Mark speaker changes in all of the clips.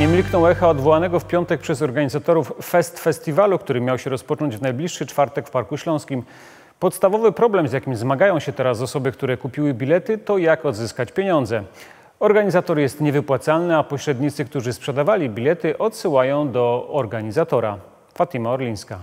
Speaker 1: Nie milkną echa odwołanego w piątek przez organizatorów Fest Festiwalu, który miał się rozpocząć w najbliższy czwartek w Parku Śląskim. Podstawowy problem, z jakim zmagają się teraz osoby, które kupiły bilety, to jak odzyskać pieniądze. Organizator jest niewypłacalny, a pośrednicy, którzy sprzedawali bilety, odsyłają do organizatora. Fatima Orlińska.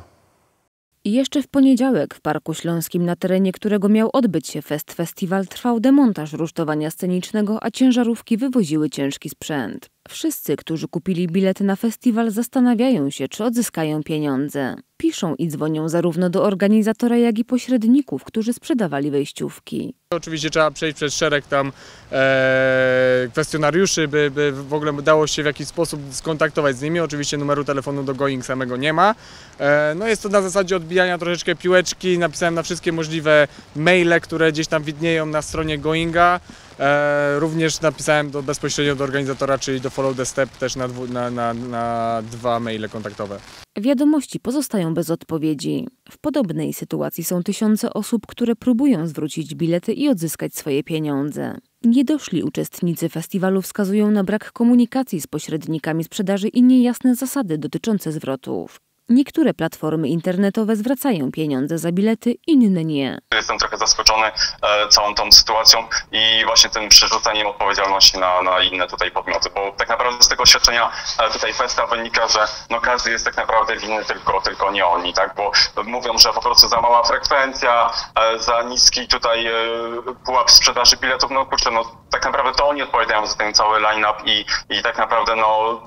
Speaker 2: Jeszcze w poniedziałek w Parku Śląskim, na terenie którego miał odbyć się Fest Festiwal, trwał demontaż rusztowania scenicznego, a ciężarówki wywoziły ciężki sprzęt. Wszyscy, którzy kupili bilety na festiwal, zastanawiają się, czy odzyskają pieniądze. Piszą i dzwonią zarówno do organizatora, jak i pośredników, którzy sprzedawali wejściówki.
Speaker 3: Oczywiście trzeba przejść przez szereg tam e, kwestionariuszy, by, by w ogóle dało się w jakiś sposób skontaktować z nimi. Oczywiście numeru telefonu do Going samego nie ma. E, no jest to na zasadzie odbijania troszeczkę piłeczki. Napisałem na wszystkie możliwe maile, które gdzieś tam widnieją na stronie Goinga. E, również napisałem do, bezpośrednio do organizatora, czyli do Follow the Step też na, dwu, na, na, na dwa maile kontaktowe.
Speaker 2: Wiadomości pozostają bez odpowiedzi. W podobnej sytuacji są tysiące osób, które próbują zwrócić bilety i odzyskać swoje pieniądze. Niedoszli uczestnicy festiwalu wskazują na brak komunikacji z pośrednikami sprzedaży i niejasne zasady dotyczące zwrotów. Niektóre platformy internetowe zwracają pieniądze za bilety, inne nie.
Speaker 4: Jestem trochę zaskoczony e, całą tą sytuacją i właśnie tym przerzuceniem odpowiedzialności na, na inne tutaj podmioty, bo tak naprawdę z tego oświadczenia e, tutaj Festa wynika, że no każdy jest tak naprawdę winny tylko, tylko nie oni, tak, bo mówią, że po prostu za mała frekwencja, e, za niski tutaj e, pułap sprzedaży biletów, no kurczę, no tak naprawdę to oni odpowiadają za ten cały line-up i, i tak naprawdę no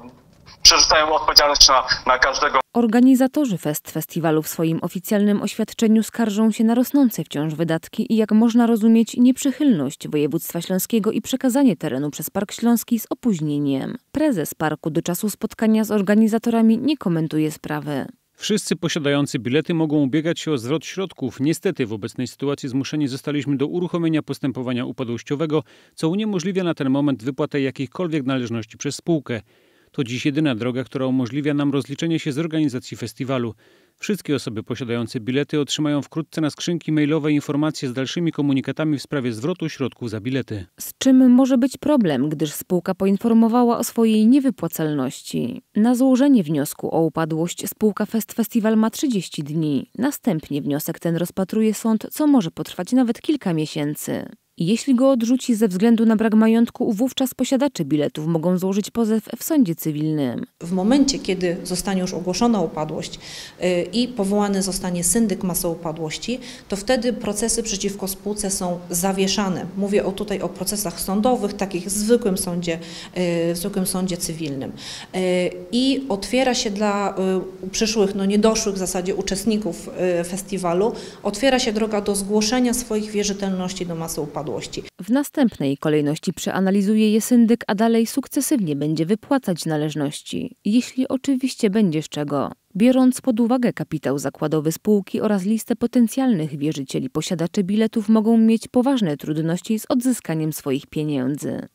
Speaker 4: przerzucają odpowiedzialność na, na każdego.
Speaker 2: Organizatorzy Fest Festiwalu w swoim oficjalnym oświadczeniu skarżą się na rosnące wciąż wydatki i jak można rozumieć nieprzychylność województwa śląskiego i przekazanie terenu przez Park Śląski z opóźnieniem. Prezes parku do czasu spotkania z organizatorami nie komentuje sprawy.
Speaker 1: Wszyscy posiadający bilety mogą ubiegać się o zwrot środków. Niestety w obecnej sytuacji zmuszeni zostaliśmy do uruchomienia postępowania upadłościowego, co uniemożliwia na ten moment wypłatę jakichkolwiek należności przez spółkę. To dziś jedyna droga, która umożliwia nam rozliczenie się z organizacji festiwalu. Wszystkie osoby posiadające bilety otrzymają wkrótce na skrzynki mailowe informacje z dalszymi komunikatami w sprawie zwrotu środków za bilety.
Speaker 2: Z czym może być problem, gdyż spółka poinformowała o swojej niewypłacalności. Na złożenie wniosku o upadłość spółka Fest Festival ma 30 dni. Następnie wniosek ten rozpatruje sąd, co może potrwać nawet kilka miesięcy. Jeśli go odrzuci ze względu na brak majątku, wówczas posiadacze biletów mogą złożyć pozew w sądzie cywilnym.
Speaker 5: W momencie, kiedy zostanie już ogłoszona upadłość y, i powołany zostanie syndyk masoupadłości, to wtedy procesy przeciwko spółce są zawieszane. Mówię o, tutaj o procesach sądowych, takich w zwykłym sądzie, y, w zwykłym sądzie cywilnym. Y, I otwiera się dla przyszłych, no niedoszłych w zasadzie uczestników festiwalu, otwiera się droga do zgłoszenia swoich wierzytelności do masoupadłości.
Speaker 2: W następnej kolejności przeanalizuje je syndyk, a dalej sukcesywnie będzie wypłacać należności, jeśli oczywiście będzie z czego. Biorąc pod uwagę kapitał zakładowy spółki oraz listę potencjalnych wierzycieli, posiadacze biletów mogą mieć poważne trudności z odzyskaniem swoich pieniędzy.